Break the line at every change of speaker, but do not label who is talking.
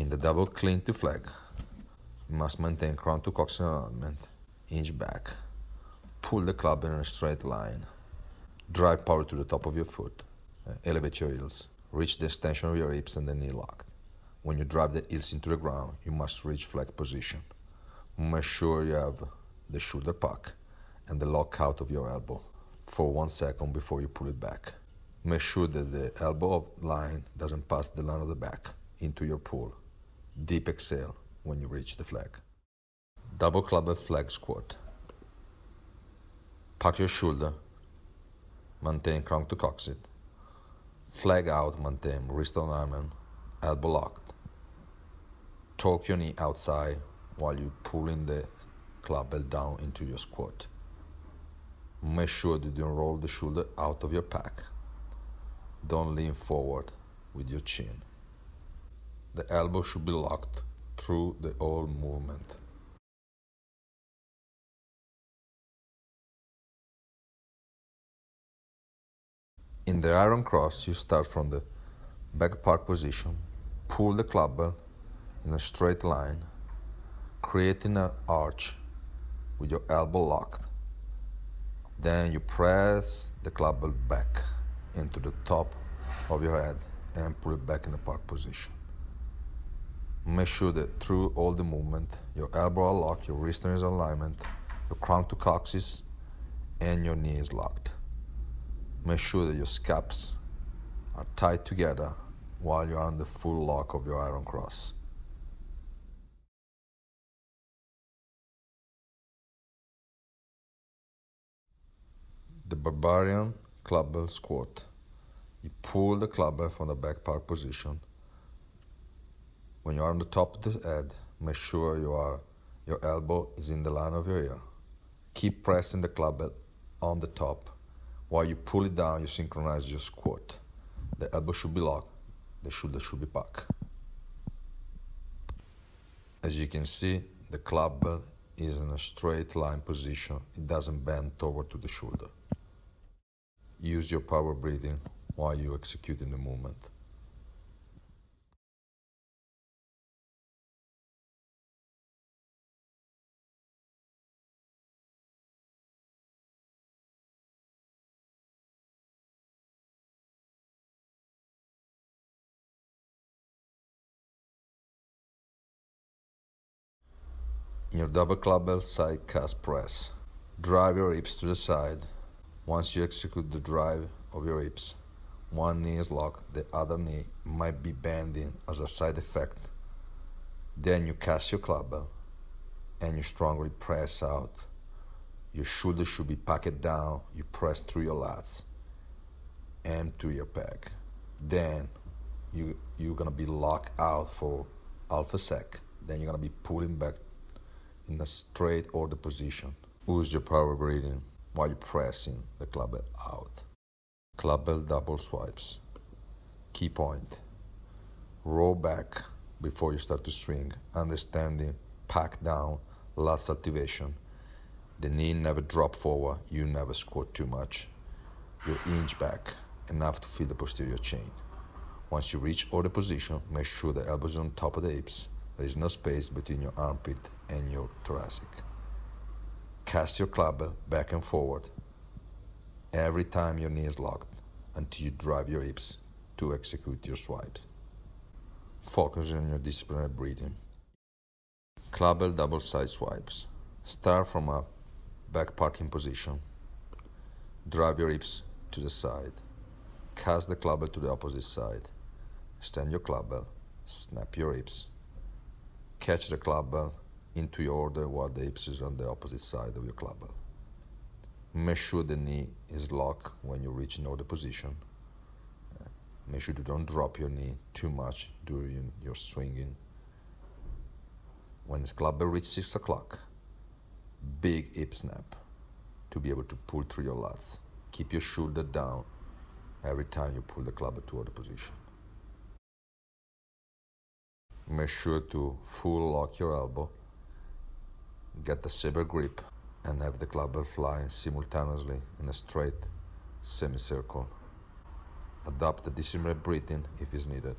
In the double clean to flag, you must maintain crown to coccyx alignment, inch back, pull the club in a straight line, drive power to the top of your foot, uh, elevate your heels, reach the extension of your hips and the knee locked. When you drive the heels into the ground, you must reach flag position. Make sure you have the shoulder puck and the lockout of your elbow for one second before you pull it back. Make sure that the elbow line doesn't pass the line of the back into your pull. Deep exhale when you reach the flag. Double clubbed flag squat. Pack your shoulder. Maintain crown to coccyx. Flag out, maintain wrist alignment, elbow locked. Torque your knee outside while you pulling the club down into your squat. Make sure that you roll the shoulder out of your pack. Don't lean forward with your chin. The elbow should be locked through the whole movement. In the iron cross, you start from the back pack position, pull the club in a straight line, creating an arch with your elbow locked. Then you press the club back into the top of your head and pull it back in the park position. Make sure that through all the movement, your elbow are locked, your wrist is in alignment, your crown to coccyx, and your knee is locked. Make sure that your scaps are tied together while you are on the full lock of your iron cross. The barbarian clubbell squat. You pull the clubbell from the back pack position. When you are on the top of the head, make sure you are, your elbow is in the line of your ear. Keep pressing the clubbell on the top. While you pull it down, you synchronize your squat. The elbow should be locked, the shoulder should be back. As you can see, the clubbell is in a straight line position. It doesn't bend toward to the shoulder. Use your power breathing while you executing the movement. In your double clubbell side cast press, drive your hips to the side. Once you execute the drive of your hips, one knee is locked, the other knee might be bending as a side effect. Then you cast your clubbell and you strongly press out. Your shoulder should be packed down. You press through your lats and to your pec. Then you you're gonna be locked out for half a sec. Then you're gonna be pulling back in a straight order position. Use your power breathing while you're pressing the clubbell out. Clubbell double swipes. Key point. Roll back before you start to swing, understanding pack down, last activation. The knee never drop forward, you never squat too much. You inch back, enough to feel the posterior chain. Once you reach order position, make sure the elbows on top of the hips. There is no space between your armpit and your thoracic. Cast your clubbell back and forward every time your knee is locked until you drive your hips to execute your swipes. Focus on your disciplined breathing. Clubbell double side swipes. Start from a back parking position. Drive your hips to the side. Cast the clubbell to the opposite side. Extend your clubbell. Snap your hips. Catch the clubbell uh, into your order while the hips is on the opposite side of your clubbell. Make sure the knee is locked when you reach in order position. Uh, make sure you don't drop your knee too much during your swinging. When the clubbell reaches 6 o'clock, big hip snap to be able to pull through your lats. Keep your shoulder down every time you pull the clubbell to order position. Make sure to full lock your elbow, get the saber grip, and have the clubbell fly simultaneously in a straight semicircle. Adopt the disciplined breathing if is needed.